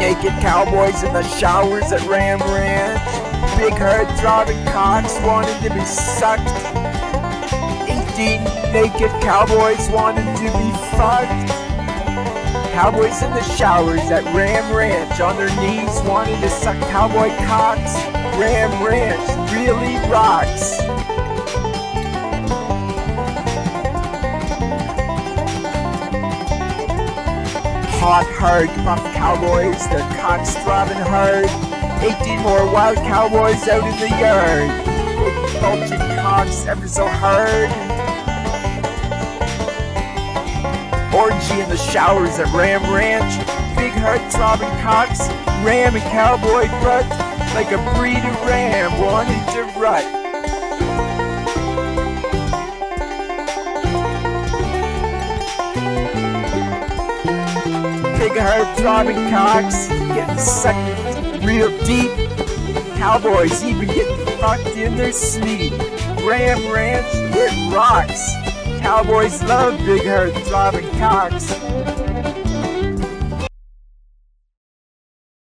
naked cowboys in the showers at Ram Ranch. Big herd throbbing cocks wanting to be sucked. 18 naked cowboys wanting to be fucked. Cowboys in the showers at Ram Ranch on their knees wanting to suck cowboy cocks. Ram Ranch really rocks. Hot, hard, buff cowboys, their cocks throbbing hard. 18 more wild cowboys out in the yard. Bulging cocks ever so hard. Orgy in the showers at Ram Ranch. Big heart throbbing cocks, ram and cowboy rut. Like a breed of ram wanting to rut. Big hard throbbing cocks getting sucked real deep. Cowboys even getting fucked in their sleep. Ram Ranch, it rocks. Cowboys love big hard throbbing cocks.